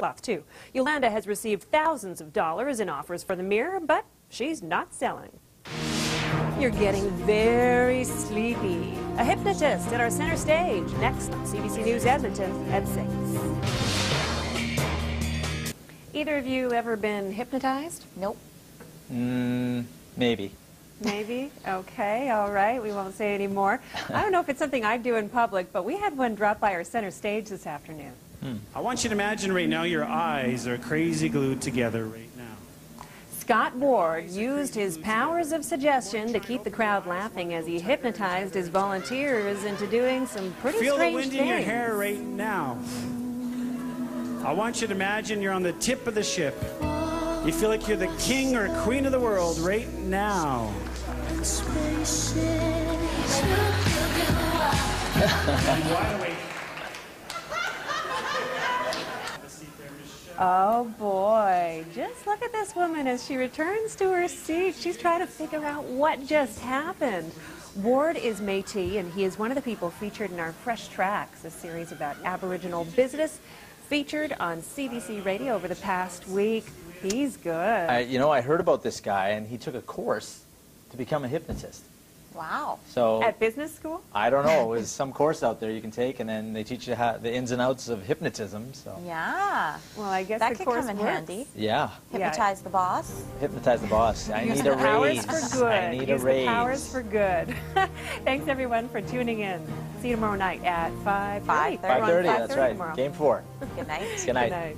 off too. Yolanda has received thousands of dollars in offers for the mirror, but she's not selling. You're getting very sleepy. A hypnotist at our center stage next on CBC News Edmonton at 6. Either of you ever been hypnotized? Nope. Mm, maybe. Maybe. Okay, all right. We won't say any more. I don't know if it's something I do in public, but we had one drop by our center stage this afternoon. Hmm. I want you to imagine right now your eyes are crazy glued together right now. Scott Ward used his powers of suggestion to keep the crowd laughing as he hypnotized his volunteers into doing some pretty Feel the strange wind things. in your hair right now. I want you to imagine you're on the tip of the ship. You feel like you're the king or queen of the world right now. Wide awake. Oh boy, just look at this woman as she returns to her seat. She's trying to figure out what just happened. Ward is Métis, and he is one of the people featured in our Fresh Tracks, a series about Aboriginal business featured on CBC Radio over the past week. He's good. I, you know, I heard about this guy, and he took a course to become a hypnotist. Wow. So At business school? I don't know. There's some course out there you can take, and then they teach you how, the ins and outs of hypnotism. So Yeah. Well, I guess That the could course come in works. handy. yeah, Hypnotize the boss. hypnotize the boss. I Use need the a powers raise. for good. I need Use a raise. the powers for good. Thanks everyone for tuning in. See you tomorrow night at 5:30. 5:30. We're on 5:30. That's right. tomorrow. Game four. Good night. Good Good night. night.